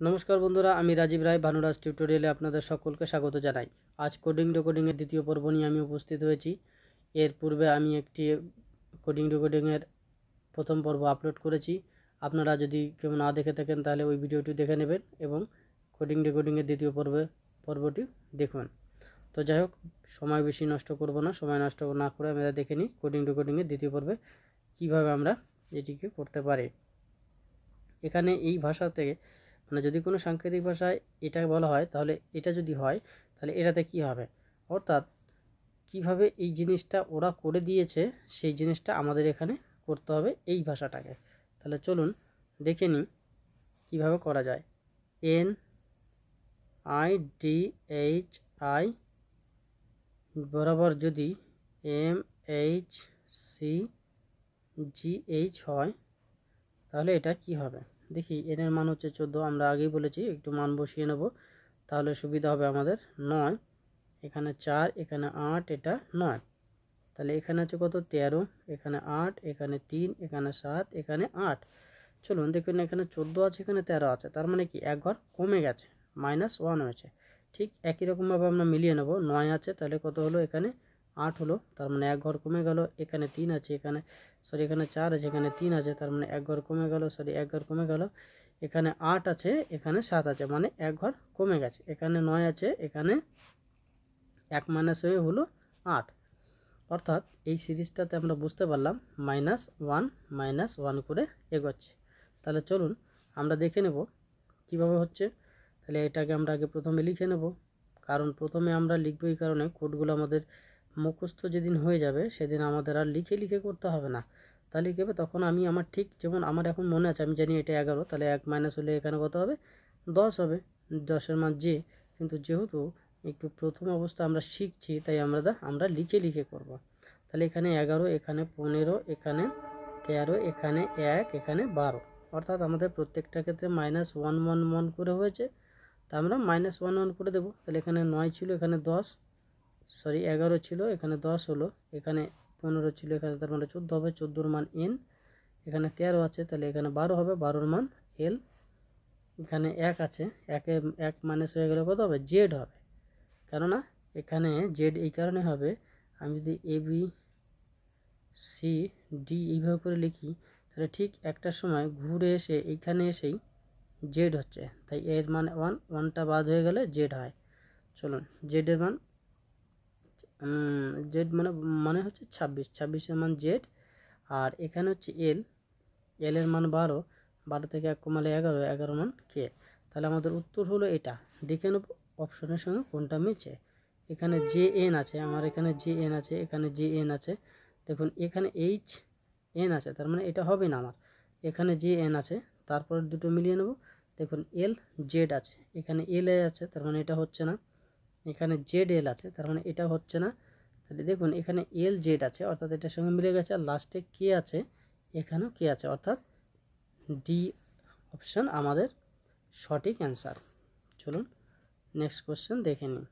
নমস্কার বন্ধুরা, আমি রাজীব রায় ভানুরাজ টিউটোরিয়ালে আপনাদের সকলকে স্বাগত জানাই। আজ কোডিং রেকর্ডিংয়ের দ্বিতীয় পর্ব নিয়ে আমি উপস্থিত হয়েছি। এর পূর্বে আমি একটি কোডিং রেকর্ডিংয়ের প্রথম পর্ব আপলোড করেছি। আপনারা যদি কেউ না দেখে থাকেন, তাহলে ওই ভিডিওটি দেখে নেবেন এবং কোডিং রেকর্ডিংয়ের দ্বিতীয় পর্বে, পর্বটি দেখুন তো যাই হোক, সময় বেশি নষ্ট করব না, সময় নষ্ট না করে আমরা দেখে নিই কোডিং রেকর্ডিংয়ের দ্বিতীয় পর্বে কীভাবে আমরা এটিকে করতে পারি। এখানে এই ভাষা থেকে মানে যদি কোনো সাংকেতিক ভাষায় এটা বলা হয়, তাহলে এটা যদি হয়, তাহলে এটাতে কি হবে? অর্থাৎ কীভাবে এই জিনিসটা ওরা করে দিয়েছে, সেই জিনিসটা আমাদের এখানে করতে হবে এই ভাষাটাকে। তাহলে চলুন দেখে নিই কীভাবে করা যায়। N, I, D, H, I, বরাবর যদি M, H, C, G, H হয়, তাহলে এটা কি হবে? দেখি এন এর মান হচ্ছে চোদ্দ। আমরা আগেই বলেছি, একটু মান বসিয়ে নেব। তাহলে সুবিধা হবে আমাদের নয়। এখানে চার, এখানে আট, এটা নয়। তাহলে এখানে আছে কত? তেরো। এখানে আট, এখানে তিন, এখানে সাত, এখানে আট। চলুন, দেখুন এখানে চোদ্দ আছে, এখানে তেরো আছে। তার মানে কি? এক ঘর কমে গেছে মাইনাস ওয়ান হয়েছে। ঠিক একই রকমভাবে আমরা মিলিয়ে নেব। নয় আছে, তাহলে কত হলো? এখানে আট হলো, তার মানে এক ঘর কমে গেল, এখানে তিন আছে, এখানে সরি এখানে চার আছে, এখানে তিন আছে, তার মানে এক ঘর কমে গেল সরি এক ঘর কমে গেল, এখানে আট আছে, এখানে সাত আছে মানে এক ঘর কমে গেছে, এখানে নয় আছে, এখানে এক মাইনাস হয়ে হলো আট। অর্থাৎ এই সিরিজটাতে আমরা বুঝতে পারলাম মাইনাস ওয়ান মাইনাস ওয়ান করে এগোচ্ছে। তাহলে চলুন আমরা দেখে নেব কীভাবে হচ্ছে। তাহলে এটাকে আমরা আগে প্রথমে লিখে নেব, কারণ প্রথমে আমরা লিখব এই কারণে কোডগুলো আমাদের মুখস্থ যেদিন হয়ে যাবে, সেদিন আমাদের আর লিখে লিখে করতে হবে না। তাহলে কী হবে তখন আমি আমার ঠিক যেমন আমার এখন মনে আছে, আমি জানি এটা এগারো, তাহলে এক মাইনাস হলে এখানে কত হবে? দশ হবে। দশের মান যে, কিন্তু যেহেতু একটু প্রথম অবস্থা আমরা শিখছি, তাই আমরা আমরা লিখে লিখে করব। তাহলে এখানে এগারো, এখানে পনেরো, এখানে তেরো, এখানে এক, এখানে বারো। অর্থাৎ আমাদের প্রত্যেকটা ক্ষেত্রে মাইনাস ওয়ান ওয়ান ওয়ান করে হয়েছে। তা আমরা মাইনাস ওয়ান ওয়ান করে দেবো। তাহলে এখানে নয় ছিল, এখানে দশ। সরি, এগারো ছিল, এখানে দশ হলো, এখানে পনেরো ছিল, এখানে তার মানে চোদ্দ হবে, চোদ্দোর মান এন এখানে তেরো আছে, তাহলে এখানে বারো হবে, বারোর মান এল এখানে এক আছে, একে, এক মাইনাস হয়ে গেলে কত হবে? জেড হবে, কেননা এখানে জেড এই কারণে হবে, আমি যদি এ বি সি ডি এইভাবে করে লিখি, তাহলে ঠিক একটা সময় ঘুরে এসে এইখানে এসেই জেড হচ্ছে, তাই এর মান ওয়ান ওয়ানটা বাদ হয়ে গেলে জেড হয়, চলুন জেডের মান জেড মানে মানে হচ্ছে ছাব্বিশ ছাব্বিশের মান জেড আর এখানে হচ্ছে এল এল এর মান বারো বারো থেকে এক কমালে এগারো এগারো মান কে তাহলে আমাদের উত্তর হলো এটা। দেখে নেব অপশনের সঙ্গে কোনটা মিলছে। এখানে জে এন আছে, আমার এখানে জে এন আছে, এখানে জে এন আছে। দেখুন, এখানে এইচ এন আছে, তার মানে এটা হবে না আমার। এখানে জে এন আছে, তারপর দুটো মিলিয়ে নেব। দেখুন এল জেড আছে, এখানে এল আছে, তার মানে এটা হচ্ছে না। এখানে জেড এল আছে, তার মানে এটা হচ্ছে না। তাহলে দেখুন, এখানে এল জেড আছে, অর্থাৎ এটার সঙ্গে মিলে গেছে, আর লাস্টে কে আছে, এখানেও কে আছে, অর্থাৎ ডি অপশান আমাদের সঠিক অ্যান্সার চলুন নেক্সট কোশ্চেন দেখে নিন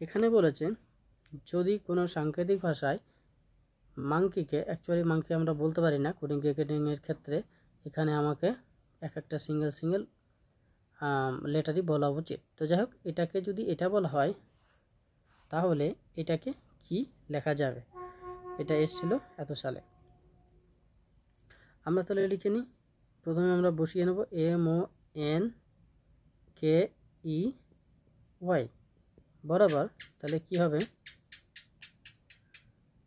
এখানে বলেছে, যদি কোনো সাংকেতিক ভাষায় মাংকিকে অ্যাকচুয়ালি মাংকি আমরা বলতে পারি না কোডিং ক্রিকেটিংয়ের ক্ষেত্রে, এখানে আমাকে এক একটা সিঙ্গেল সিঙ্গেল লেটারই বলা উচিত। তো যাই হোক, এটাকে যদি এটা বলা হয়, তাহলে এটাকে কি লেখা যাবে? এটা এসছিল এত সালে। আমরা তাহলে লিখে নিই। প্রথমে আমরা বসিয়ে নেব M O N K E Y. বরাবর তাহলে কি হবে?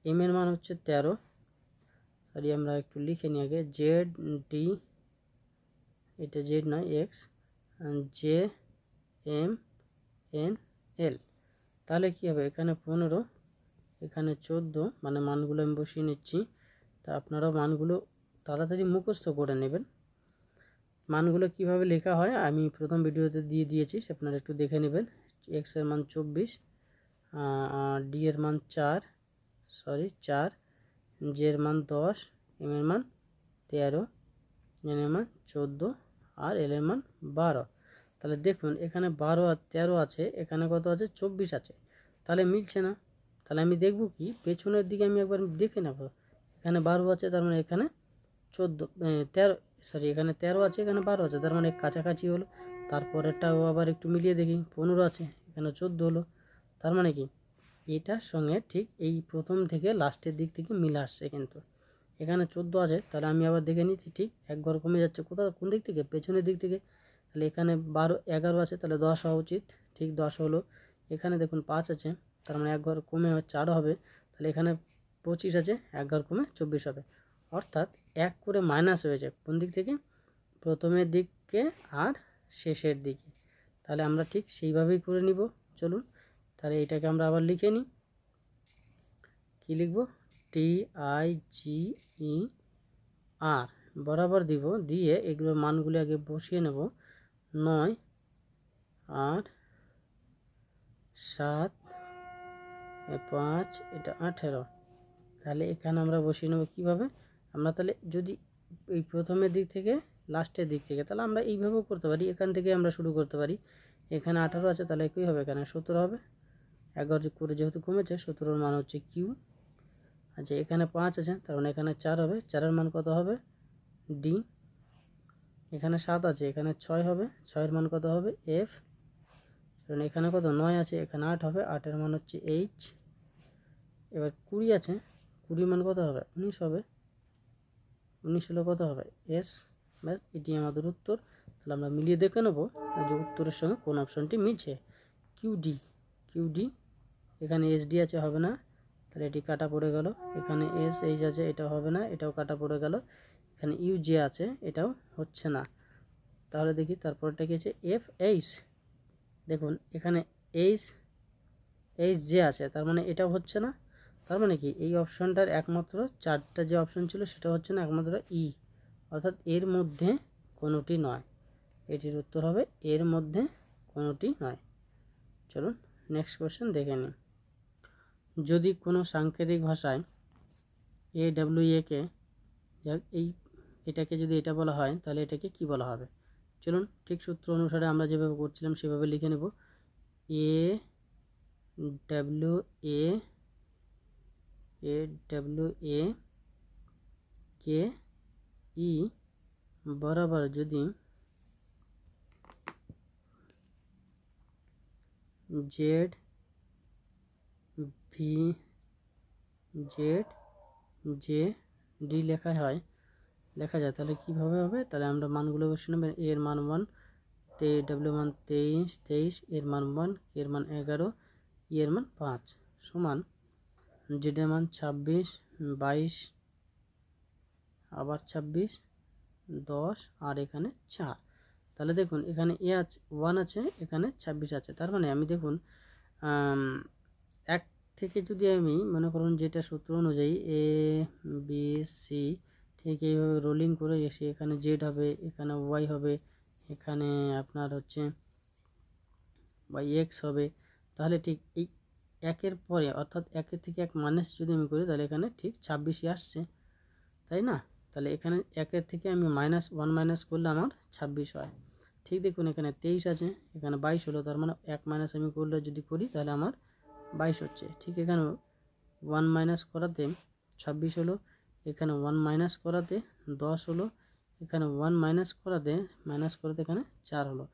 এম এর মান হচ্ছে তেরো। সরি আমরা একটু লিখে নিই আগে। জেড ডি, এটা জেড নয়, X. J M N L. তাহলে কী হবে? এখানে পনেরো, এখানে চোদ্দ মানে মানগুলো আমি বসিয়ে নিচ্ছি। তা আপনারাও মানগুলো তাড়াতাড়ি মুখস্থ করে নেবেন। মানগুলো কীভাবে লেখা হয় আমি প্রথম ভিডিওতে দিয়ে দিয়েছি আপনারা একটু দেখে নেবেন। এক্সের মান চব্বিশ ডি এর মান চার, সরি, চার জের মান দশ, এম এর মান তেরো, এন এর মান চোদ্দ আর এল এর মান বারো। তাহলে দেখুন, এখানে বারো আর তেরো আছে, এখানে কত আছে? চব্বিশ আছে। তাহলে মিলছে না। তাহলে আমি দেখব কি? পেছনের দিকে আমি একবার দেখে নেব। এখানে বারো আছে, তার মানে এখানে চোদ্দ তেরো সরি এখানে তেরো আছে, এখানে বারো আছে, তার মানে কাছাকাছি হলো। তারপরেরটাও আবার একটু মিলিয়ে দেখি। পনেরো আছে, এখানে চোদ্দ হলো। তার মানে কি? এটার সঙ্গে ঠিক এই প্রথম থেকে লাস্টের দিক থেকে মিলে আসছে কিন্তু। এখানে চোদ্দ আছে, তাহলে আমি আবার দেখে নিচ্ছি ঠিক এক ঘর কমে যাচ্ছে কোথাও কোন দিক থেকে? পেছনের দিক থেকে। তাহলে এখানে বারো, এগারো আছে, তাহলে দশ হওয়া উচিত। ঠিক দশ হলো। এখানে দেখুন পাঁচ আছে, তার মানে এক ঘর কমে চার হবে। তাহলে এখানে পঁচিশ আছে, এক ঘর কমে চব্বিশ হবে। অর্থাৎ এক করে মাইনাস হয়েছে, কোন দিক থেকে? প্রথমের দিককে আর শেষের দিকে। তাহলে আমরা ঠিক সেইভাবেই করে নিব। চলুন, তাহলে এটাকে আমরা আবার লিখে নিই। কী লিখব? টি আই জি ই আর বরাবর দিব দিয়ে এগুলো মানগুলি আগে বসিয়ে নেব। নয়, আট, সাত, পাঁচ, এটা আঠেরো। তাহলে এখানে আমরা বসিয়ে নেব কীভাবে? আমরা তাহলে যদি এই প্রথমের দিক থেকে লাস্টের দিক থেকে, তাহলে আমরা এইভাবেও করতে পারি। এখান থেকে আমরা শুরু করতে পারি। এখানে আঠারো আছে, তাহলে কী হবে। এখানে সতেরো হবে। এগারো করে যেহেতু কমেছে, সতেরোর মান হচ্ছে কিউ। আচ্ছা এখানে পাঁচ আছে, তার মানে এখানে চার হবে। চারের মান কত হবে? ডি। এখানে সাত আছে, এখানে ছয় হবে। ছয়ের মান কত হবে? এফ। কারণ এখানে কত? নয় আছে, এখানে আট হবে। আটের মান হচ্ছে এইচ। এবার কুড়ি আছে, কুড়ি মান কত হবে? উনিশ হবে। উনিশ হলে কত হবে? এস। ব্যাস, এটি আমাদের উত্তর। তাহলে আমরা মিলিয়ে দেখে নেব যে উত্তরের সঙ্গে কোন অপশনটি মিলছে। Q D Q D. এখানে এস ডি আছে, হবে না। তাহলে এটি কাটা পড়ে গেল। এখানে এস এইচ আছে, এটাও হবে না, এটাও কাটা পড়ে গেল। এখানে ইউ জে আছে, এটাও হচ্ছে না। তাহলে দেখি তারপরটা কি আছে? এফ এইচ দেখুন, এখানে এইচ এইচ জে আছে, তার মানে এটাও হচ্ছে না। তার মানে কি? এই অপশনটার একমাত্র চারটা যে অপশন ছিল, সেটা হচ্ছে না, একমাত্র ই অর্থাৎ এর মধ্যে কোনোটি নয়। এটির উত্তর হবে, এর মধ্যে কোনোটি নয়। চলুন নেক্সট কোয়েশ্চেন দেখে নিই। যদি কোনো সাংকেতিক ভাষায় এ ডাব্লিউ একে এই এটাকে যদি এটা বলা হয়, তাহলে এটাকে কি বলা হবে? চলুন, ঠিক সূত্র অনুসারে আমরা যেভাবে করছিলাম সেভাবে লিখে নেব। এ W A A W A K E বরাবর যদি Z V Z, J, D লেখা হয়। লেখা যায়। তাহলে কীভাবে হবে? তাহলে আমরা মানগুলো বসে নেব। এর মান ওয়ান তে ডাব্লিউ মান তেইশ তেইশ এর মান ওয়ানের মান এগারো এর মান পাঁচ। সমান। জেডের মান ছাব্বিশ, বাইশ, আবার ছাব্বিশ, দশ, আর এখানে চার। তাহলে দেখুন, এখানে এ আছে ওয়ান আছে, এখানে ছাব্বিশ আছে। তার মানে আমি দেখুন থেকে যদি আমি মনে করুন যেটা সূত্র অনুযায়ী এ বি সি ঠিক এইভাবে রোলিং করে এসে এখানে জেড হবে, এখানে ওয়াই হবে, এখানে আপনার হচ্ছে ওয়াই এক্স হবে, তাহলে ঠিক এই একের পরে অর্থাৎ একের থেকে এক মাইনাস যদি আমি করি তাহলে এখানে ঠিক ছাব্বিশই আসছে, তাই না? তাহলে এখানে একের থেকে আমি মাইনাস ওয়ান মাইনাস করলে আমার ছাব্বিশ হয়। ঠিক দেখুন এখানে তেইশ আছে, এখানে বাইশ হলো, তার মানে এক মাইনাস আমি করলে যদি করি তাহলে আমার বাইশ হচ্ছে। ঠিক এখানে ওয়ান মাইনাস করাতে ছাব্বিশ হলো, এখানে ওয়ান মাইনাস করাতে দশ হলো, এখানে ওয়ান মাইনাস করাতে মাইনাস করাতে এখানে চার হলো।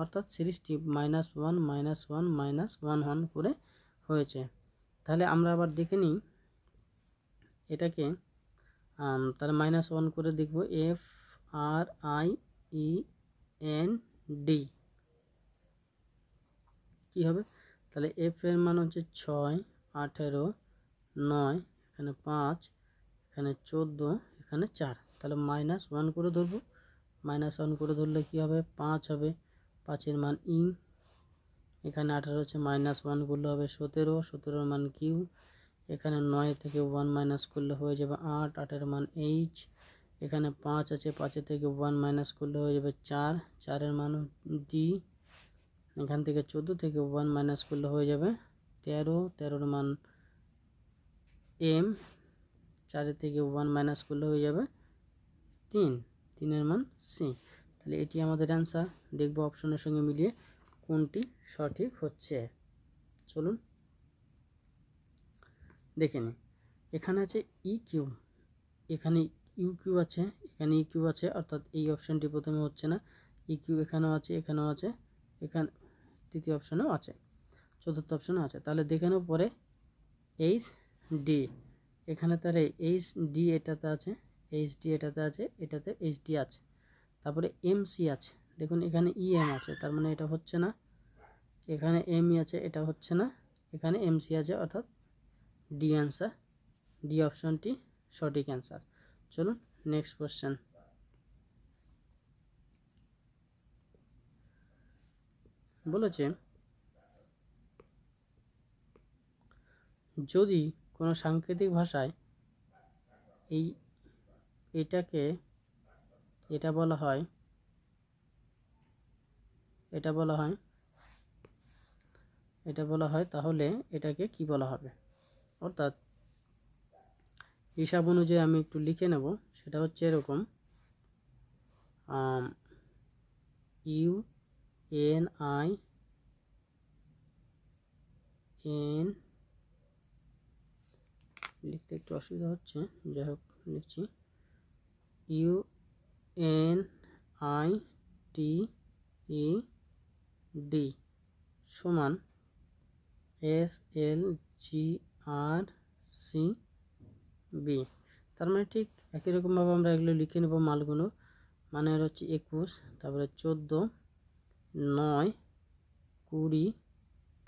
অর্থাৎ সিরিজটি minus one minus one minus one one করে হয়েছে। তাহলে আমরা আবার দেখে নিই এটাকে তাহলে মাইনাস ওয়ান করে দেখব F R I E N D কী হবে? তাহলে এফ এর মান হচ্ছে ছয়, আঠেরো, নয়, এখানে পাঁচ, এখানে চোদ্দ, এখানে চার। তাহলে মাইনাস ওয়ান করে ধরবো। মাইনাস ওয়ান করে ধরলে কী হবে? পাঁচ হবে। পাঁচের মান ই। এখানে আঠারো হচ্ছে মাইনাস ওয়ান করলে হবে সতেরো। সতেরোর মান কিউ। এখানে নয় থেকে ওয়ান মাইনাস করলে হয়ে যাবে আট। আটের মান এইচ এখানে পাঁচ আছে, পাঁচের থেকে ওয়ান মাইনাস করলে হয়ে যাবে চার। চারের মান ডি এখান থেকে চোদ্দ থেকে ওয়ান মাইনাস করলে হয়ে যাবে তেরো। তেরোর মান এম। চারের থেকে ওয়ান মাইনাস করলে হয়ে যাবে তিন। তিনের মান সি। তাহলে এটি আমাদের অ্যান্সার। দেখব অপশনের সঙ্গে মিলিয়ে কোনটি সঠিক হচ্ছে। চলুন দেখে নিই। এখানে আছে ই কিউ। এখানে ইউ কিউ আছে, এখানে ইকিউ আছে, অর্থাৎ এই অপশানটি প্রথমে হচ্ছে না। ইকিউ এখানেও আছে এখানেও আছে, এখানে তৃতীয় অপশানেও আছে, চতুর্থ অপশানেও আছে। তাহলে দেখে নেব পরে এইচ ডি এখানে তাহলে এইচ ডি এটাতে আছে এইচ ডি এটাতে আছে, এটাতে এইচ ডি আছে, তারপরে এম সি আছে। দেখুন এখানে ই এম আছে, তার মানে এটা হচ্ছে না, এখানে এম ই আছে, এটা হচ্ছে না, এখানে এম সি আছে, অর্থাৎ ডি অ্যান্সার ডি অপশানটি সঠিক অ্যান্সার চলুন নেক্সট কোশ্চেন বলেছে, যদি কোনো সাংকেতিক ভাষায় এই, এটাকে, এটা বলা হয়, এটা বলা হয়, এটা বলা হয়, তাহলে এটাকে কি বলা হবে? অর্থাৎ হিসাব অনুযায়ী আমি একটু লিখে নেব, সেটা হচ্ছে এরকম ইউ এন আই এন লিখতে একটু অসুবিধা হচ্ছে, যাই হোক লিখছি। U N I T E D সমান S L G R C B তার মানে ঠিক একই রকমভাবে আমরা এগুলো লিখে নেব মালগুলো। মানে হচ্ছে একুশ, তারপরে চোদ্দ নয়, কুড়ি,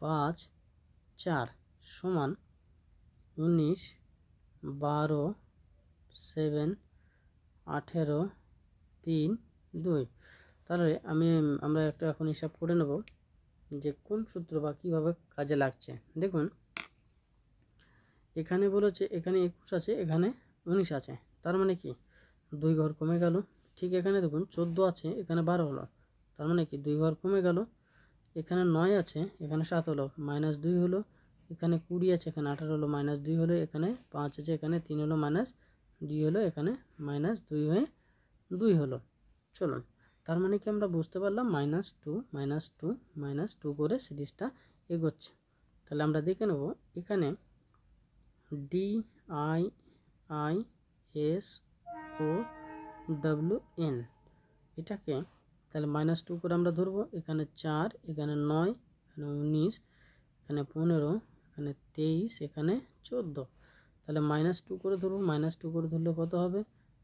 পাঁচ, চার সমান উনিশ, বারো, সেভেন, আঠেরো, তিন, দুই। তাহলে আমি, আমরা একটা এখন হিসাব করে নেব যে কোন সূত্র বা কীভাবে কাজে লাগছে। দেখুন, এখানে বলেছে, এখানে একুশ আছে, এখানে উনিশ আছে। তার মানে কি? দুই ঘর কমে গেল। ঠিক এখানে দেখুন, চোদ্দ আছে, এখানে বারো হলো। তার মানে কি? দুই ঘর কমে গেল। এখানে নয় আছে, এখানে সাত হলো, মাইনাস দুই হলো, এখানে কুড়ি আছে, এখানে আঠারো হলো, মাইনাস দুই হলো, এখানে পাঁচ আছে, এখানে তিন হলো, মাইনাস দুই হলো, এখানে মাইনাস দুই হয়ে দুই হলো। চলুন, তার মানে কি আমরা বুঝতে পারলাম? Minus two minus two minus two করে সিরিজটা এগোচ্ছে। তাহলে আমরা দেখে নেব, এখানে D I I S O W N এটাকে তাহলে মাইনাস টু করে আমরা ধরবো, এখানে চার, এখানে নয়, এখানে উনিশ, এখানে পনেরো, এখানে তেইশ, এখানে চোদ্দ। তাহলে মাইনাস টু করে ধরবো মাইনাস টু করে ধরলে কত হবে?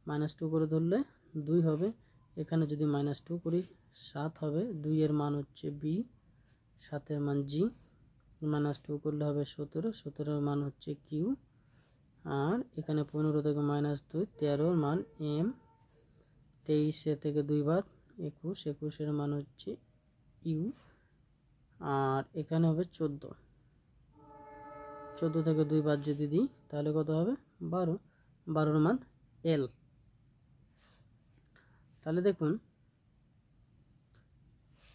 মাইনাস টু করে ধরলে দুই হবে। এখানে যদি মাইনাস টু করি, সাত হবে। দুইয়ের মান হচ্ছে বি সাতের মান জি মাইনাস টু করলে হবে সতেরো, সতেরোর মান হচ্ছে কিউ আর এখানে পনেরো থেকে মাইনাস দুই, তেরোর মান এম তেইশে থেকে দুই বাদ একুশ, একুশের মান হচ্ছে ইউ। আর এখানে হবে চোদ্দ। চোদ্দ থেকে দুই বাদ যদি দিই, তাহলে কত হবে? বারো। বারোর মান এল। তাহলে দেখুন,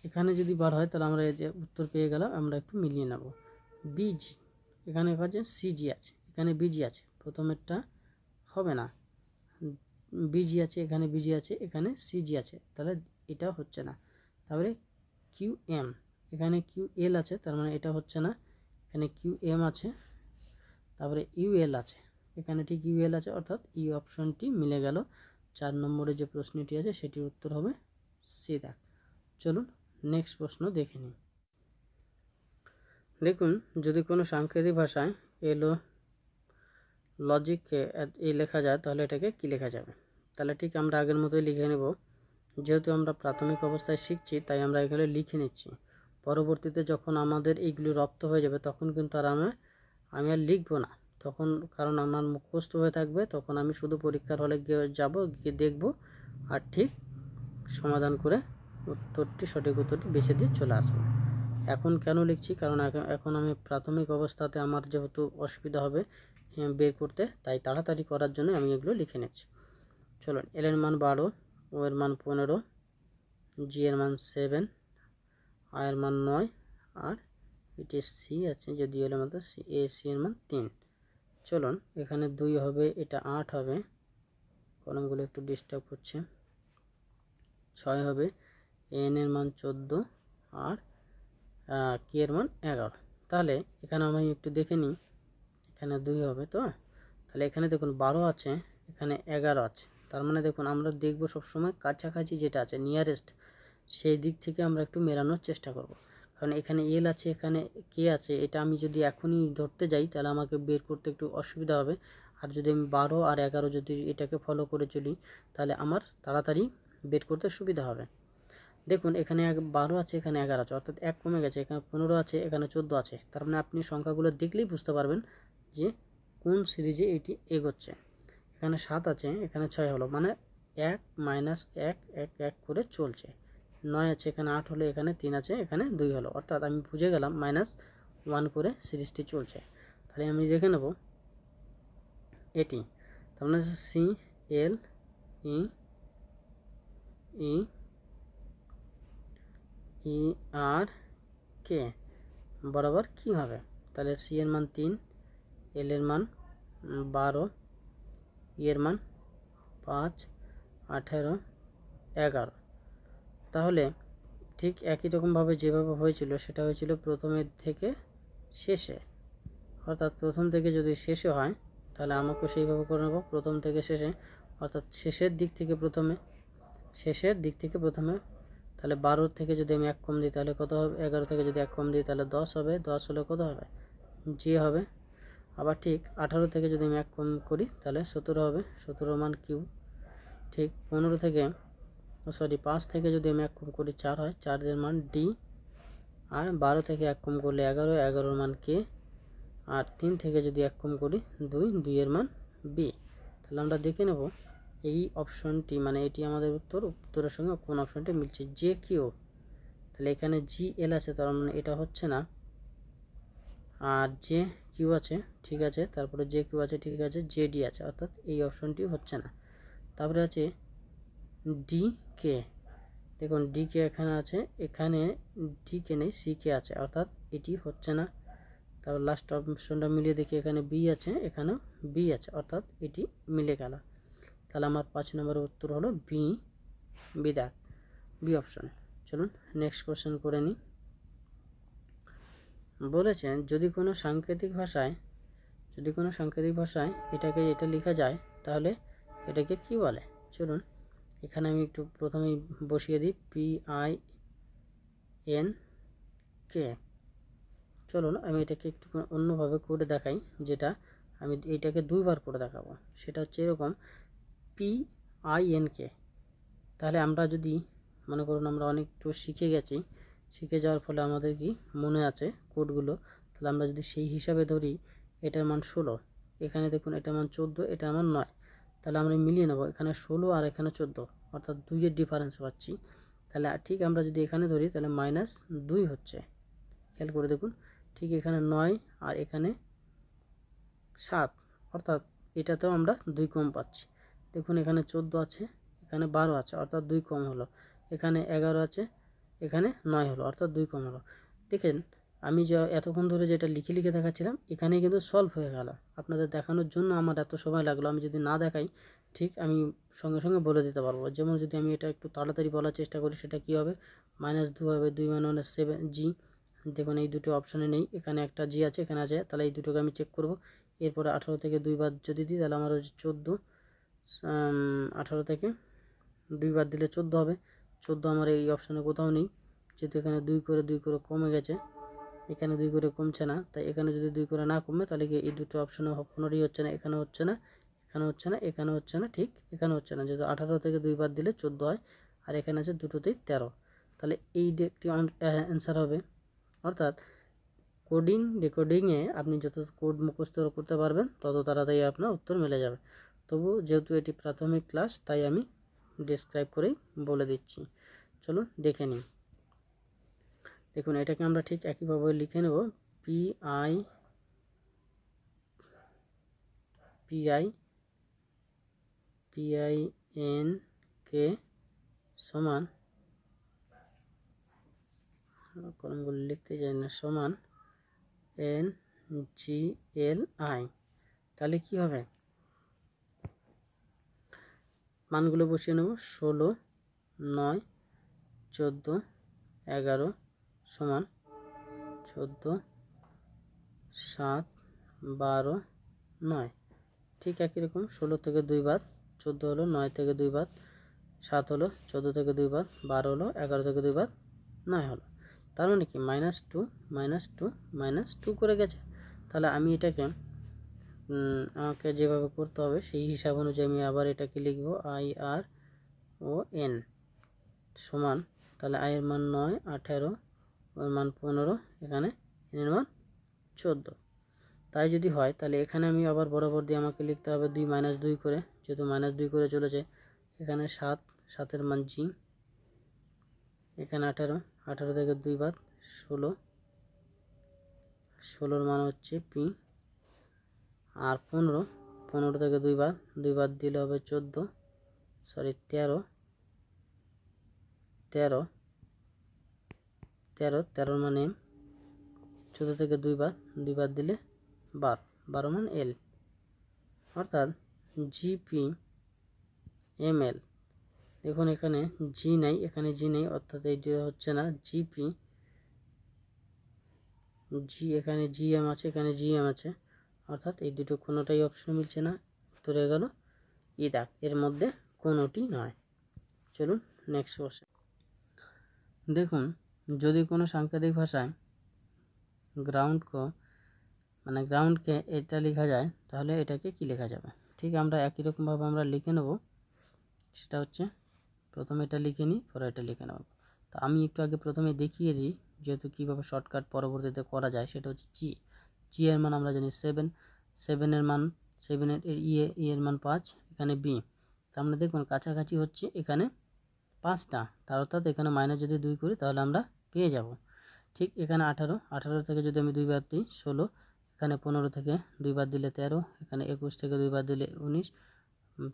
এখানে যদি বার হয়, তাহলে আমরা এই যে উত্তর পেয়ে গেলাম, আমরা একটু মিলিয়ে নেব। বিজি, এখানে আছে, সিজি আছে। এখানে বিজি আছে। প্রথমেরটা হবে না। বিজি আছে, এখানে বিজি আছে, এখানে সিজি আছে। তাহলে এটা হচ্ছে না। তারপরে কিউ এম, এখানে কিউ এল আছে, তার মানে এটা হচ্ছে না। এখানে কিউ এম আছে, তারপরে ইউএল আছে। এখানে ঠিক ইউএল আছে, অর্থাৎ ই অপশনটি মিলে গেল। চার নম্বরে যে প্রশ্নটি আছে, সেটির উত্তর হবে সি দেখ চলুন নেক্সট প্রশ্ন দেখে নিই। দেখুন, যদি কোনো সাংকেতিক ভাষায় এলো লজিককে এই লেখা যায়, তাহলে এটাকে কি লেখা যাবে? তাহলে ঠিক আমরা আগের মতোই লিখে নেব। যেহেতু আমরা প্রাথমিক অবস্থায় শিখছি, তাই আমরা এগুলো লিখে নিচ্ছি। পরবর্তীতে যখন আমাদের এইগুলি রপ্ত হয়ে যাবে, তখন কিন্তু আর আমরা আমি আর লিখব না। তখন কারণ আমার মুখস্থ হয়ে থাকবে, তখন আমি শুধু পরীক্ষার হলে গিয়ে যাব, গিয়ে দেখব আর ঠিক সমাধান করে উত্তরটি, সঠিক উত্তরটি বেছে দিয়ে চলে আসব। এখন কেন লিখছি? কারণ এখন আমি প্রাথমিক অবস্থাতে আমার যেহেতু অসুবিধা হবে বের করতে, তাই তাড়াতাড়ি করার জন্য আমি এগুলো লিখে নিচ্ছি। চলুন এল এর মান বারো ও এর মান পনেরো জি এর মান সেভেন আয়ের মান নয়, আর এটি সি আছে যদি এর মতো সি এ সি এর মান তিন। চলুন, এখানে দুই হবে, এটা আট হবে। কলমগুলো একটু ডিস্টার্ব করছে। ছয় হবে এন এর মান চোদ্দ, আর কে এর মান এগারো। তাহলে, এখানে আমি একটু দেখে নিই। এখানে দুই হবে তো? তাহলে এখানে দেখুন, বারো আছে, এখানে এগারো আছে। তার মানে দেখুন, আমরা দেখব সবসময় কাছাকাছি যেটা আছে নিয়ারেস্ট সেই দিক থেকে আমরা একটু মেলানোর চেষ্টা করব। কারণ এখানে এল আছে, এখানে কে আছে, এটা আমি যদি এখনই ধরতে যাই, তাহলে আমাকে বের করতে একটু অসুবিধা হবে। আর যদি আমি বারো আর এগারো যদি এটাকে ফলো করে চলি, তাহলে আমার তাড়াতাড়ি বের করতে সুবিধা হবে। দেখুন, এখানে এক বারো আছে, এখানে এগারো আছে, অর্থাৎ এক কমে গেছে, এখানে পনেরো আছে, এখানে চোদ্দ আছে। তার মানে আপনি সংখ্যাগুলো দেখলেই বুঝতে পারবেন যে কোন সিরিজে এটি এগোচ্ছে। এখানে সাত আছে, এখানে ছয় হলো। মানে এক মাইনাস এক এক এক করে চলছে। নয় আছে, এখানে আট হলো এখানে তিন আছে, এখানে দুই হলো। অর্থাৎ আমি বুঝে গেলাম, মাইনাস ওয়ান করে সিরিজটি চলছে। তাহলে আমি দেখে নেব। এটি, তার মানে সি, এল, ই ই ই, আর, কে। বরাবর কী হবে? তাহলে সি এর মান তিন, এল এর মান বারো ই এর মান পাঁচ, আঠেরো, এগারো। তাহলে ঠিক একই রকমভাবে যেভাবে হয়েছিল সেটা হয়েছিল প্রথমের থেকে শেষে। অর্থাৎ প্রথম থেকে যদি শেষে হয়, তাহলে আমাকে সেইভাবে করে নেব, প্রথম থেকে শেষে। অর্থাৎ শেষের দিক থেকে প্রথমে, শেষের দিক থেকে প্রথমে। তাহলে বারো থেকে যদি আমি এক কম দিই, তাহলে কত হবে? এগারো থেকে যদি এক কম দিই, তাহলে দশ হবে। দশ হলে কত হবে? জি হবে আবার ঠিক আঠারো থেকে যদি আমি এক কম করি, তাহলে সতেরো হবে। সতেরো মান কিউ। ঠিক পনেরো থেকে সরি, পাঁচ থেকে যদি আমি এক কম করি, চার হয়, চারের মান ডি। আর বারো থেকে এক কম করলে এগারো, এগারোর মান কে? আর তিন থেকে যদি এক কম করি, দুই, দুইয়ের মান বি। তাহলে আমরা দেখে নেব এই অপশনটি মানে এটি আমাদের উত্তর, উত্তরের সঙ্গে কোন অপশনটি মিলছে। যে কিউ। তাহলে এখানে জি এল আছে, তার মানে এটা হচ্ছে না। আর যে কিউ আছে, ঠিক আছে। তারপরে যে কিউ আছে, ঠিক আছে। জে ডি আছে, অর্থাৎ এই অপশনটি হচ্ছে না। তারপরে আছে ডি কে দেখুন ডি কে এখানে আছে, এখানে ডি কে নেই সি কে আছে, অর্থাৎ এটি হচ্ছে না। তারপর লাস্ট অপশনটা মিলিয়ে দেখি, এখানে বি আছে, এখানেও বি আছে, অর্থাৎ এটি মিলে গেল। তাহলে আমার পাঁচ নম্বরের উত্তর হলো বি বিদাক বি অপশন চলুন নেক্সট কোশ্চেন করে নিই। বলেছেন, যদি কোনো সাংকেতিক ভাষায়, যদি কোনো সাংকেতিক ভাষায় এটাকে, এটা লেখা যায়, তাহলে এটাকে কি বলে? চলুন, এখানে আমি একটু প্রথমেই বসিয়ে দিই পি আই এন কে চলুন, আমি এটাকে একটু অন্যভাবে করে দেখাই, যেটা আমি এইটাকে দুইবার করে দেখাবো। সেটা হচ্ছে এরকম পি আই এন কে তাহলে আমরা যদি, মনে করুন আমরা অনেক একটু শিখে গেছি শিখে যাওয়ার ফলে আমাদের কি মনে আছে কোডগুলো? তাহলে আমরা যদি সেই হিসাবে ধরি, এটার মান ষোলো, এখানে দেখুন এটার মান চোদ্দ এটা মান নয়। তাহলে আমরা মিলিয়ে নেব, এখানে ষোলো আর এখানে চোদ্দ, অর্থাৎ দুইয়ের ডিফারেন্স পাচ্ছি। তাহলে ঠিক আমরা যদি এখানে ধরি, তাহলে মাইনাস দুই হচ্ছে। খেয়াল করে দেখুন, ঠিক এখানে নয় আর এখানে সাত, অর্থাৎ এটাতেও আমরা দুই কম পাচ্ছি। দেখুন এখানে চোদ্দ আছে, এখানে বারো আছে, অর্থাৎ দুই কম হলো। এখানে এগারো আছে এখানে নয় হলো, অর্থাৎ দুই কম হলো দেখেন, আমি যে এতক্ষণ ধরে যেটা লিখে লিখে দেখাচ্ছিলাম, এখানে কিন্তু সলভ হয়ে গেল। আপনাদের দেখানোর জন্য আমার এত সময় লাগল, আমি যদি না দেখাই, ঠিক, আমি সঙ্গে সঙ্গে বলে দিতে পারব। যেমন যদি আমি এটা একটু তাড়াতাড়ি বলার চেষ্টা করি, সেটা কী হবে? মাইনাস দু হবে, দুই মাইনাস সেভেন জি দেখুন, এই দুটো অপশানে নেই, এখানে একটা জি আছে, এখানে আছে, তাহলে এই দুটোকে আমি চেক করব। এরপরে আঠারো থেকে দুইবার যদি দিই, তাহলে আমার হচ্ছে চোদ্দ আঠারো থেকে দুইবার দিলে চোদ্দ হবে। চোদ্দ আমার এই অপশানে কোথাও নেই। যেহেতু এখানে দুই করে দুই করে কমে গেছে। এখানে দুই করে কমছে না। তাই এখানে যদি দুই করে না কমে, তাহলে কি এই দুটো অপশানে কোনোটি হচ্ছে না। এখানে হচ্ছে না, এখানে হচ্ছে না, এখানে হচ্ছে না, ঠিক এখানে হচ্ছে না। যেহেতু আঠারো থেকে দুইবার দিলে চোদ্দ হয়, আর এখানে আছে দুটোতেই তেরো। তাহলে এই একটি অ্যান্সার হবে। অর্থাৎ কোডিং রেকর্ডিংয়ে আপনি যত কোড মুখস্থ করতে পারবেন, তত তাড়াতাড়ি আপনার উত্তর মিলে যাবে। তবু যেহেতু এটি প্রাথমিক ক্লাস তাই আমি ডিসক্রাইব করেই বলে দিচ্ছি। চলুন দেখে নিই। দেখুন, এটাকে আমরা ঠিক একইভাবে লিখে নেব। P I P I P I N K সমান, কলমগুলো লিখতে চাই না, সমান এন জি এল আই তাহলে কি হবে? মানগুলো বসিয়ে নেব। ষোলো, নয়, চোদ্দ, এগারো সমান চোদ্দ, সাত, বারো, নয়। ঠিক একই রকম, ষোলো থেকে দুই বাদ, চোদ্দ হলো নয় থেকে দুই বাদ, সাত হলো চোদ্দ থেকে দুই বাদ, বারো হলো এগারো থেকে দুই বাদ, নয় হলো। তার মানে কি? Minus two minus two minus two করে গেছে। তাহলে আমি এটাকে আমাকে যেভাবে করতে হবে, সেই হিসাব অনুযায়ী আমি আবার এটাকে লিখব আই আর ও এন সমান, তাহলে আই এর মান নয়, আঠেরো ওর মান পনেরো, এখানে এন এর মান চোদ্দ। তাই যদি হয়, তাহলে এখানে আমি আবার বরাবর দিয়ে আমাকে লিখতে হবে দুই মাইনাস দুই করে, যেহেতু মাইনাস দুই করে চলেছে, এখানে সাত, সাতের মান জি এখানে আঠেরো আঠেরো থেকে দুই বাদ ষোলো, ষোলোর মান হচ্ছে পি আর পনেরো পনেরো থেকে দুই বাদ দুই বাদ দিলে হবে চোদ্দ সরি তেরো তেরো তেরো, তেরোর মান এম চোদ্দ থেকে দুই বাদ দুই বাদ দিলে বারো বারো মান এল অর্থাৎ জিপি এম এল দেখুন এখানে জি নাই, এখানে জি নেই, অর্থাৎ এইটি হচ্ছে না জিপি জি এখানে জি এম আছে, এখানে জি এম আছে অর্থাৎ এই দুটো কোনোটাই অপশন মিলছে না। উত্তরে গেল, ই দাগ এর মধ্যে কোনোটি নয়। চলুন নেক্সট কোশ্চেন দেখুন, যদি কোনো সাংকেতিক ভাষায় গ্রাউন্ড কো মানে গ্রাউন্ডকে এটা লেখা যায়, তাহলে এটাকে কি লেখা যাবে? ঠিক আমরা একই রকমভাবে আমরা লিখে নেব। সেটা হচ্ছে, প্রথমে এটা লিখে নিই, পরে এটা লিখে নেব। তো আমি একটু আগে প্রথমে দেখিয়ে দিই, যেহেতু কীভাবে শর্টকাট পরবর্তীতে করা যায়, সেটা হচ্ছে জি জি এর মান আমরা জানি সেভেন সেভেনের মান সেভেনের ইয়ে ই এর মান পাঁচ, এখানে বি তা আমরা দেখুন কাছাকাছি হচ্ছে এখানে পাঁচটা। তার অর্থাৎ এখানে মাইনাস যদি দুই করি, তাহলে আমরা পেয়ে যাব। ঠিক এখানে আঠারো আঠারো থেকে যদি আমি দুই বার দিই, ষোলো। এখানে পনেরো থেকে দুই বার দিলে তেরো, এখানে একুশ থেকে দুই বার দিলে উনিশ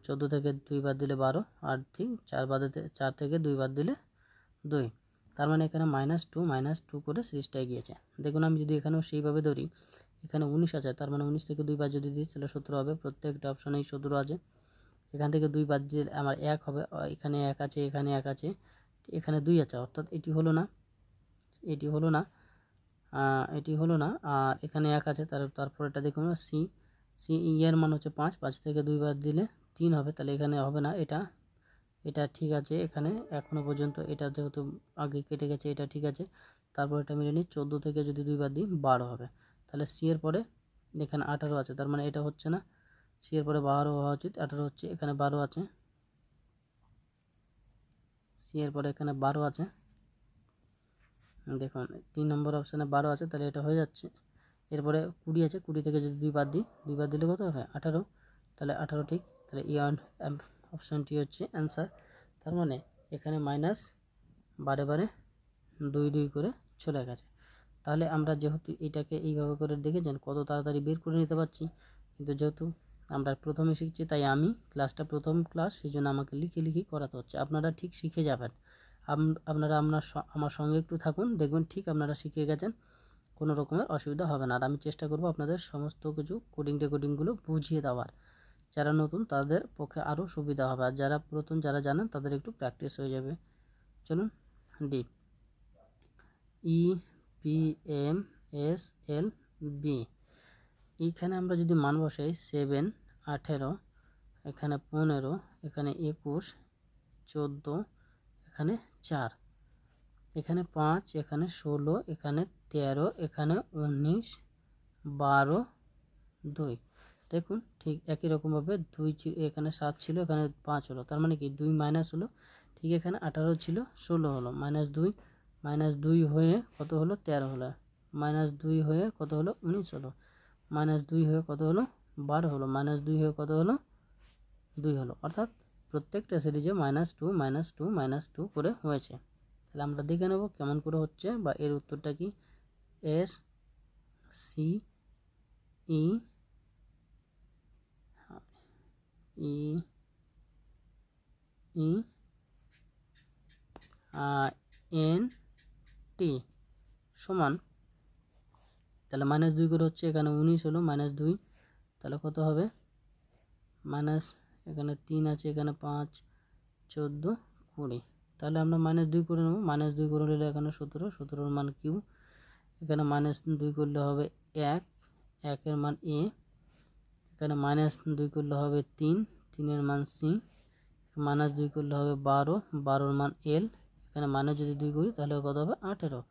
চোদ্দ থেকে দুই বার দিলে বারো, আর ঠিক চার বাদে চার থেকে দুই বার দিলে দুই। তার মানে এখানে মাইনাস টু মাইনাস টু করে সিরিজটা এগিয়েছে। দেখুন আমি যদি এখানেও সেইভাবে ধরি এখানে উনিশ আছে, তার মানে উনিশ থেকে দুই বার যদি দিই, তাহলে সতেরো হবে। প্রত্যেকটা অপশানেই সতেরো আছে। এখান থেকে দুই বাদ দিয়ে আমার এক হবে। এখানে এক আছে, এখানে এক আছে। এখানে দুই আছে, অর্থাৎ এটি হলো না, এটি হলো না এটি হলো না, আর এখানে এক আছে। তার তারপর এটা দেখুন সি সি এর মান হচ্ছে পাঁচ। পাঁচ থেকে দুই বার দিলে তিন হবে, তাহলে এখানে হবে না। এটা এটা ঠিক আছে এখানে এখনও পর্যন্ত এটা যেহেতু আগে কেটে গেছে, এটা ঠিক আছে। তারপর এটা মিলে নিই, চোদ্দ থেকে যদি দুইবার দিই, বারো হবে। তাহলে সি এর পরে এখানে আঠারো আছে, তার মানে এটা হচ্ছে না? সি এর পরে বারো হওয়া উচিত, আঠারো হচ্ছে, এখানে বারো আছে। সি এর পরে এখানে বারো আছে। দেখুন, তিন নম্বর অপশানে বারো আছে, তাহলে এটা হয়ে যাচ্ছে। এরপরে কুড়ি আছে, কুড়ি থেকে যদি দুই বাদ দিই, দুই বাদ দিলে কত হয় আঠারো। তাহলে আঠারো ঠিক, তাহলে ই অপশানটি হচ্ছে অ্যান্সার তার মানে এখানে মাইনাস বারে বারে দুই দুই করে চলে গেছে। তাহলে আমরা যেহেতু এটাকে এইভাবে করে দেখেছেন, কত তাড়াতাড়ি বের করে নিতে পারছি। কিন্তু যেহেতু আমরা প্রথমে শিখছি, তাই আমি ক্লাসটা প্রথম ক্লাস সেই জন্য আমাকে লিখে লিখে করাতে হচ্ছে। আপনারা ঠিক শিখে যাবেন। আপনারা আপনার আমার সঙ্গে একটু থাকুন, দেখবেন ঠিক আপনারা শিখে গেছেন, কোনো রকমের অসুবিধা হবে না। আর আমি চেষ্টা করব আপনাদের সমস্ত কিছু কোডিং রেকর্ডিংগুলো বুঝিয়ে দেওয়ার। যারা নতুন, তাদের পক্ষে আরও সুবিধা হবে। আর যারা প্রথম যারা জানেন, তাদের একটু প্র্যাকটিস হয়ে যাবে। চলুন D E M S L B এইখানে আমরা যদি মান বসাই সেভেন আঠেরো, এখানে পনেরো, এখানে একুশ, চোদ্দ, এখানে চার। এখানে পাঁচ, এখানে ষোলো, এখানে তেরো, এখানে উনিশ, বারো, দুই। দেখুন, ঠিক একই রকমভাবে দুই এখানে সাত ছিল, এখানে পাঁচ হলো। তার মানে কি? দুই মাইনাস হলো, ঠিক এখানে আঠারো ছিল, ষোলো হলো। মাইনাস দুই মাইনাস দুই হয়ে কত হলো তেরো হলো। মাইনাস দুই হয়ে কত হলো উনিশ হলো। মাইনাস দুই হয়ে কত হলো বারো হলো। মাইনাস দুই হয়ে কত হলো দুই হলো। অর্থাৎ প্রত্যেকটা সিরিজে minus two minus two minus two করে হয়েছে। তাহলে আমরা দেখে নেব কেমন করে হচ্ছে বা এর উত্তরটা কি? S, C, E E E N T সমান, তাহলে মাইনাস দুই করে হচ্ছে এখানে উনিশ হলো মাইনাস দুই, তাহলে কত হবে? মাইনাস এখানে তিন আছে, এখানে পাঁচ, চোদ্দ, কুড়ি। তাহলে আমরা মাইনাস দুই করে নেব মাইনাস দুই করে নিলে এখানে সতেরো, সতেরোর মান কিউ। এখানে মাইনাস দুই করলে হবে এক, একের মান এ। এখানে মাইনাস দুই করলে হবে তিন, তিনের মান সি। মাইনাস দুই করলে হবে বারো, বারোর মান এল। এখানে মানে যদি দুই করি তাহলে কত হবে? আঠেরো।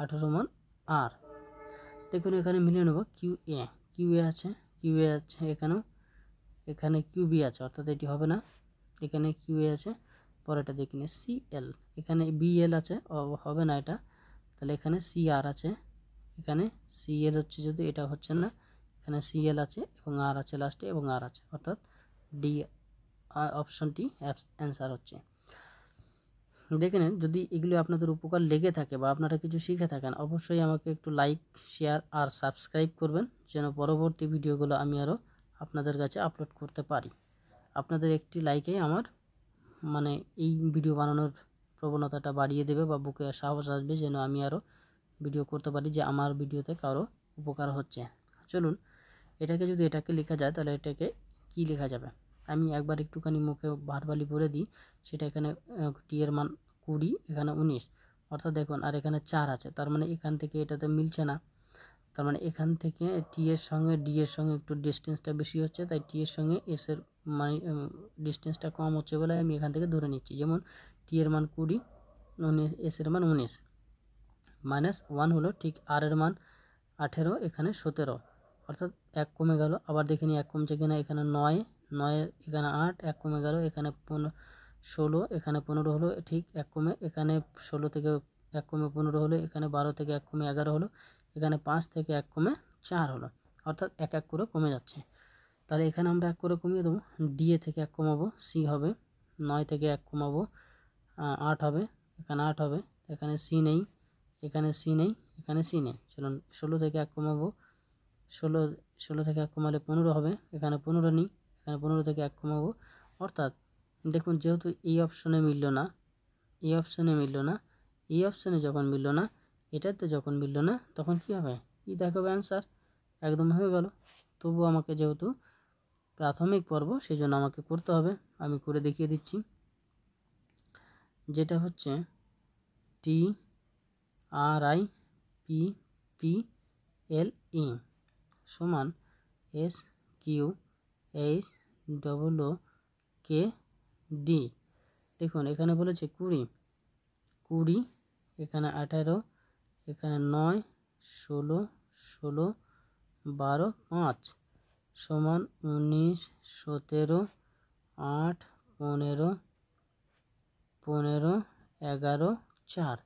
আঠেরো মান আর। দেখুন, এখানে মিলিয়ে নেব কিউ এ। কিউ এ আছে, কিউ এ আছে এখানেও। এখানে কিউ বি আছে, অর্থাৎ এটি হবে না। এখানে কিউ এ আছে, পরেরটা দেখি নি সি এল। এখানে বি এল আছে হবে না এটা। তাহলে এখানে সি আর আছে। এখানে সি এল হচ্ছে যদি, এটা হচ্ছে না। এখানে সি এল আছে এবং আর আছে লাস্টে এবং আর আছে। অর্থাৎ ডি অপশনটি অ্যান্সার হচ্ছে। দেখে নিন, যদি এগুলো আপনাদের উপকার লেগে থাকে বা আপনারা কিছু শিখে থাকেন, অবশ্যই আমাকে একটু লাইক শেয়ার আর সাবস্ক্রাইব করবেন, যেন পরবর্তী ভিডিওগুলো আমি আরও আপনাদের কাছে আপলোড করতে পারি। আপনাদের একটি লাইকেই আমার মানে এই ভিডিও বানানোর প্রবণতাটা বাড়িয়ে দেবে বা বুকে সাহস আসবে যেন আমি আরও ভিডিও করতে পারি যে আমার ভিডিওতে কারও উপকার হচ্ছে। চলুন, এটাকে যদি এটাকে লেখা যায়, তাহলে এটাকে কি লেখা যাবে? আমি একবার একটুখানি মুখে ভারবালি বলে দিই, সেটা এখানে টি মান কুড়ি, এখানে উনিশ। অর্থাৎ দেখুন, আর এখানে চার আছে। তার মানে এখান থেকে এটাতে মিলছে না। তার মানে এখান থেকে টি এর সঙ্গে ডি এর সঙ্গে একটু ডিস্টেন্সটা বেশি হচ্ছে, তাই টি এর সঙ্গে এস এর মানে ডিস্টেন্সটা কম হচ্ছে বলে আমি এখান থেকে ধরে নিচ্ছি। যেমন টি এর মান কুড়ি, উনিশ এস এর মান উনিশ। মাইনাস ওয়ান হলো ঠিক আর এর মান আঠেরো, এখানে সতেরো। অর্থাৎ এক কমে গেল। আবার দেখে নিই এক কমছে কিনা, এখানে নয় নয় এখানে আট, এক কমে গেল, এখানে পনেরো। ষোলো, এখানে পনেরো হলো, ঠিক এক কমে, এখানে ষোলো থেকে এক কমে পনেরো হলো, এখানে বারো থেকে এক কমে এগারো হলো, এখানে পাঁচ থেকে এক কমে চার হলো, অর্থাৎ এক এক করে কমে যাচ্ছে। তাহলে এখানে আমরা এক করে কমিয়ে দেবো ডিএ থেকে এক কমাবো, সি হবে, নয় থেকে এক কমাবো আট হবে, এখানে আট হবে, এখানে সি নেই, এখানে সি নেই, এখানে সি নেই, চলুন ষোলো থেকে এক কমাবো, ষোলো ষোলো থেকে এক কমালে পনেরো হবে, এখানে পনেরো নেই, এখানে পনেরো থেকে এক কমাবো, অর্থাৎ দেখুন, যেহেতু এই অপশনে মিলল না এই অপশনে মিলল না এই অপশনে যখন মিলল না, এটাতে যখন মিলল না, তখন কি হবে? কি দেখাবে অ্যান্সার একদম হয়ে গেল। তবু আমাকে যেহেতু প্রাথমিক পর্ব সেই জন্য আমাকে করতে হবে। আমি করে দেখিয়ে দিচ্ছি। যেটা হচ্ছে T R I P P L E সমান S Q H double K D. দেখুন, এখানে বলেছে কুড়ি। কুড়ি, এখানে আঠারো, এখানে নয়, ষোলো ষোলো, বারো, পাঁচ। সমান উনিশ, সতেরো, আট, পনেরো পনেরো, এগারো, চার।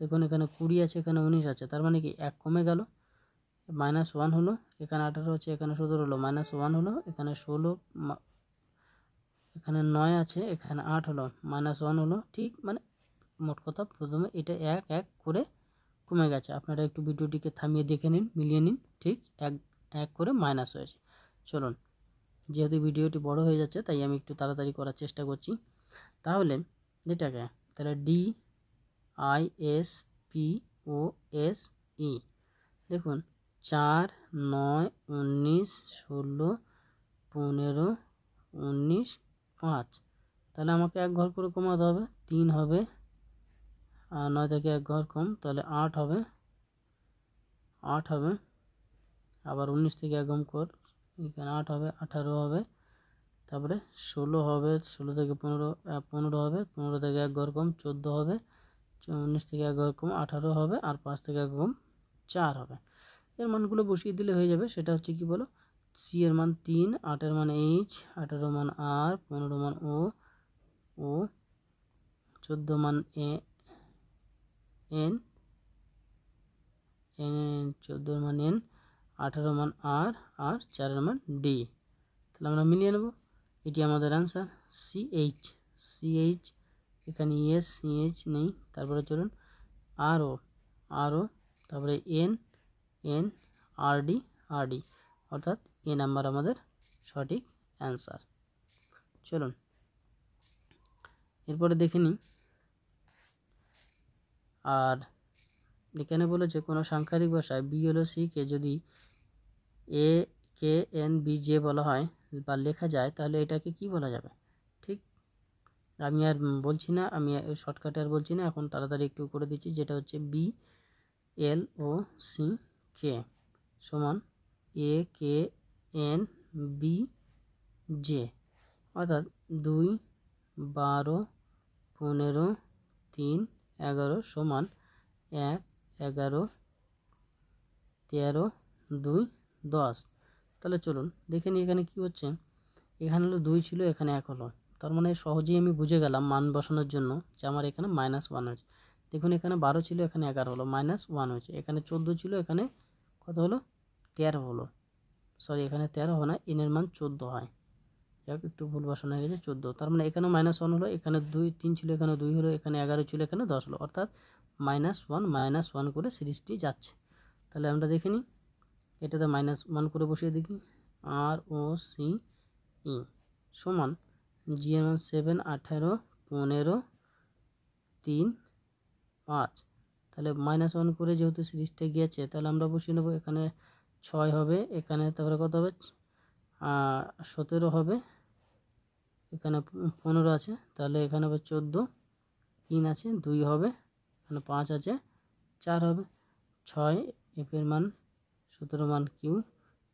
দেখুন, এখানে কুড়ি আছে, এখানে উনিশ আছে। তার মানে কি, এক কমে গেল। মাইনাস ওয়ান হলো, এখানে আঠারো আছে, এখানে সতেরো হলো। মাইনাস ওয়ান হলো, এখানে ষোলো এখানে নয় আছে, এখানে আট হলো মাইনাস ওয়ান হলো, ঠিক মানে মোট কথা প্রথমে এটা এক এক করে কমে গেছে। আপনারা একটু ভিডিওটিকে থামিয়ে দেখে নিন, মিলিয়ে নিন, ঠিক, এক এক করে মাইনাস হয়েছে। চলুন, যেহেতু ভিডিওটি বড় হয়ে যাচ্ছে, তাই আমি একটু তাড়াতাড়ি করার চেষ্টা করছি। তাহলে, এটাকে, তাহলে D I S P O S E দেখুন, চার, নয়, উনিশ, ষোলো, পনেরো, উনিশ পাঁচ। তাহলে আমাকে এক ঘর করে কমাতে হবে, তিন হবে, আর নয় থেকে এক ঘর কম, তাহলে আট হবে আট হবে, আবার উনিশ থেকে এক ঘর কর, এখানে আট হবে, আঠারো হবে, তারপরে ষোলো হবে, ষোলো থেকে পনেরো পনেরো হবে, পনেরো থেকে এক ঘর কম, চোদ্দ হবে, উনিশ থেকে এক ঘর কম, আঠারো হবে, আর পাঁচ থেকে এক কম, চার হবে। এর মানগুলো বসিয়ে দিলে হয়ে যাবে, সেটা হচ্ছে কি বলো? সি এর মান তিন আটের মান এইচ আঠেরো মান আর, পনেরো মান ও ও, চোদ্দ মান এ, এন এন চোদ্দোর মান এন আঠারো মান আর আর চারের মান ডি। তাহলে আমরা মিলিয়ে নেব। এটি আমাদের অ্যান্সার সি এইচ এখানে এস সি এইচ নেই, তারপরে চলুন, আর ও আর ও, তারপরে N N, R D R D, অর্থাৎ এ নাম্বার আমাদের সঠিক অ্যান্সার চলুন, এরপরে দেখে নিই। আর এখানে বলেছে কোনো সাংখ্যিক ভাষায় বি হলো সিকে যদি A K N B J বলা হয় বা লেখা যায়, তাহলে এটাকে কি বলা যাবে? ঠিক? আমি আর বলছি না, আমি শর্টকাটে আর বলছি না, এখন তাড়াতাড়ি একটু করে দিচ্ছি, যেটা হচ্ছে বি এল ও সি কে সমান A K N, B, J. অর্থাৎ দুই, বারো, পনেরো, তিন, এগারো সমান এক, এগারো, তেরো, দুই, দশ। তাহলে চলুন, দেখে নিই এখানে কি হচ্ছে। এখানে হলো দুই ছিল, এখানে এক হলো। তার মানে সহজেই আমি বুঝে গেলাম মান বসানোর জন্য যে আমার এখানে মাইনাস ওয়ান হয়েছে। দেখুন, এখানে বারো ছিল, এখানে এগারো হলো মাইনাস ওয়ান হয়েছে। এখানে চোদ্দ ছিল, এখানে কত হলো? তেরো হলো। সরি, এখানে তেরো হয় না এনের মান চোদ্দ হয়। যাক, একটু ভুল বসানো হয়ে গেছে, চোদ্দ। তার মানে এখানে মাইনাস ওয়ান হলো, এখানে দুই, তিন ছিল, এখানে দুই হলো, এখানে এগারো ছিল, এখানে দশ হলো। অর্থাৎ মাইনাস ওয়ান মাইনাস ওয়ান করে সিরিজটি যাচ্ছে। তাহলে আমরা দেখে নিই, এটাতে মাইনাস ওয়ান করে বসিয়ে দেখি আর ও সি ই সমান জি এর মান সেভেন আঠারো, পনেরো, তিন, পাঁচ। তাহলে মাইনাস ওয়ান করে যেহেতু সিরিজটা গিয়েছে, তাহলে আমরা বসিয়ে নেব এখানে ছয় হবে, এখানে তারপরে কত হবে? সতেরো হবে, এখানে পনেরো আছে, তাহলে এখানে হবে চোদ্দ, তিন আছে, দুই হবে, এখানে পাঁচ আছে, চার হবে, ছয় এফের মান সতেরো মান কিউ,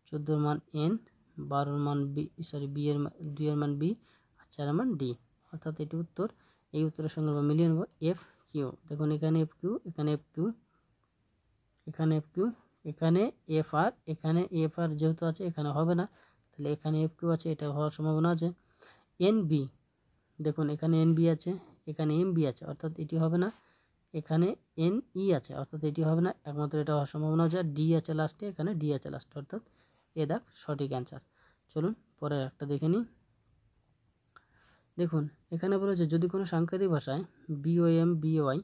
চোদ্দোর মান এন, বারোর মান বি সরি বি এর দুইয়ের মান বি, আর চারের মান ডি। অর্থাৎ এটি উত্তর, এই উত্তরের সঙ্গে আমরা মিলিয়ে নেব এফ কিউ। দেখুন, এখানে এফ কিউ, এখানে এফ কিউ, এখানে এফ কিউ এখানে এফ আর, এখানে এফ আর যেহেতু আছে, এখানে হবে না। তাহলে এখানে এফ কিউ আছে, এটা হওয়ার সম্ভাবনা আছে। এন বি দেখুন, এখানে এন বি আছে, এখানে এম বি আছে, অর্থাৎ এটি হবে না। এখানে এন ই আছে, অর্থাৎ এটি হবে না। একমাত্র এটা হওয়ার সম্ভাবনা আছে ডি আছে লাস্টে এখানে ডি আছে লাস্টে অর্থাৎ এ দাগ সঠিক অ্যান্সার চলুন পরের একটা দেখে নিই। দেখুন, এখানে বলেছে যদি কোনো সাংকেতিক ভাষায় বিওএম বিওয়াই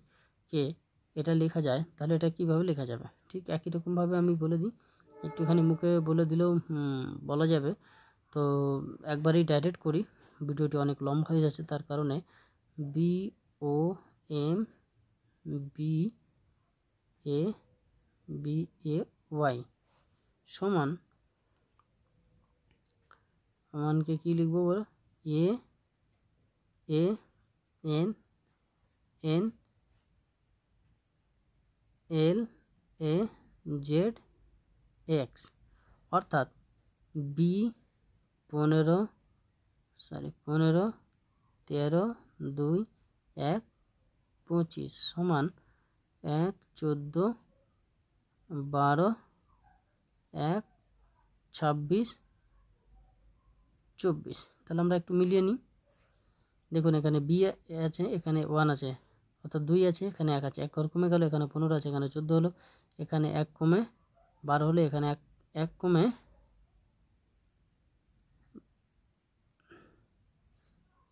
কে এটা লেখা যায়, তাহলে এটা কীভাবে লেখা যাবে? ঠিক একই রকমভাবে আমি বলে দিই। একটুখানি মুখে বলে দিলেও বলা যাবে। তো একবারই ডাইরেক্ট করি। ভিডিওটি অনেক লম্বা হয়ে যাচ্ছে, তার কারণে B O M B A B A Y সমান, সমানকে কী লিখব বলো? A A N N L A Z X অর্থাৎ বি পনেরো সরি পনেরো, তেরো, দুই, এক, পঁচিশ সমান এক, চোদ্দ, বারো, এক, ছাব্বিশ, চব্বিশ। তাহলে আমরা একটু মিলিয়ে নিই। দেখুন, এখানে বি আছে, এখানে ওয়ান আছে। অর্থাৎ দুই আছে, এখানে এক আছে। এক ঘর কমে গেল, এখানে পনেরো আছে, এখানে চোদ্দ হলো। এখানে এক কমে বারো হলো, এখানে এক এক কমে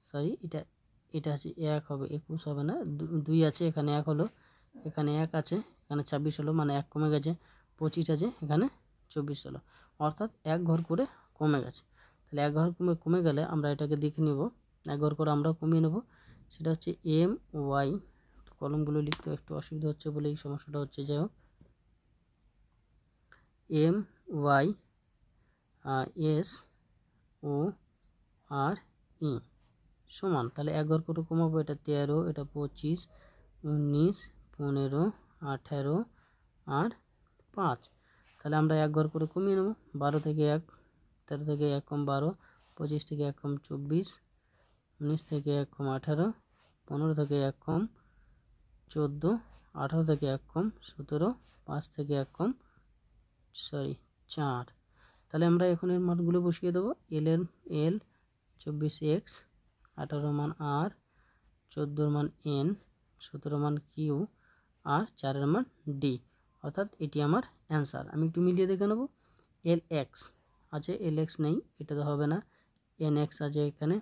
সরি, এটা এটা আছে এক হবে, একুশ হবে না দুই আছে, এখানে এক হলো, এখানে এক আছে, এখানে ছাব্বিশ হলো মানে এক কমে গেছে, পঁচিশ আছে, এখানে চব্বিশ হলো। অর্থাৎ এক ঘর করে কমে গেছে। তাহলে এক ঘর কমে কমে গেলে আমরা এটাকে দেখে নেব। এক ঘর করে আমরা কমিয়ে নেব, সেটা হচ্ছে এম ওয়াই কলমগুলো লিখতে একটু অসুবিধা হচ্ছে বলে এই সমস্যাটা হচ্ছে। যাই হোক। M, Y S, O, R, E সমান। তাহলে এক ঘর করে কমাবো? এটা তেরো, এটা পঁচিশ, উনিশ, পনেরো, আঠেরো, আর পাঁচ। তাহলে আমরা এক ঘর করে কমিয়ে নেব। বারো থেকে এক, তেরো থেকে এক কম বারো, পঁচিশ থেকে এক কম চব্বিশ, উনিশ থেকে এক কম আঠারো, পনেরো থেকে এক কম চোদ্দ, আঠারো থেকে এক কম, সতেরো, পাঁচ থেকে এক কম, সরি, চার। তাহলে আমরা এখন এর মানগুলো বসিয়ে দেবো। এল এর এল চব্বিশ এক্স আঠারো মান আর চোদ্দোর মান এন সতেরো মান কিউ আর চারের মান ডি অর্থাৎ এটি আমার অ্যান্সার। আমি একটু মিলিয়ে দেখে নেব। এল এক্স আছে এল এক্স নেই, এটা তো হবে না। এন এক্স আছে এখানে।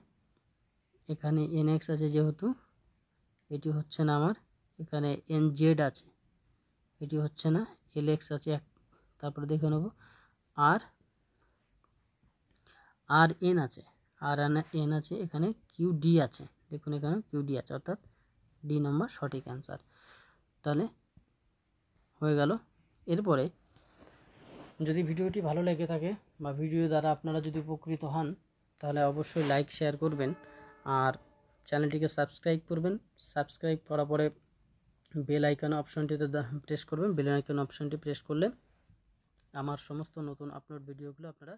এখানে এন এক্স আছে যেহেতু, এটি হচ্ছে না আমার এখানে এন জেড আছে। এটি হচ্ছে না এল এক্স আছে এক, তারপরে দেখে নেব। আর আর এন আছে। আর এন আছে, এখানে কিউ ডি আছে। দেখুন এখানে কিউ ডি আছে, অর্থাৎ ডি নম্বর সঠিক অ্যান্সার তাহলে হয়ে গেল। এরপরে যদি ভিডিওটি ভালো লেগে থাকে বা ভিডিও দ্বারা আপনারা যদি উপকৃত হন, তাহলে অবশ্যই লাইক শেয়ার করবেন। আর চ্যানেলটিকে সাবস্ক্রাইব করবেন। সাবস্ক্রাইব করার পরে বেল আইকন অপশনটিতে প্রেস করবেন। বেল আইকন অপশনটি প্রেস করলে আমার সমস্ত নতুন আপলোড ভিডিওগুলো আপনারা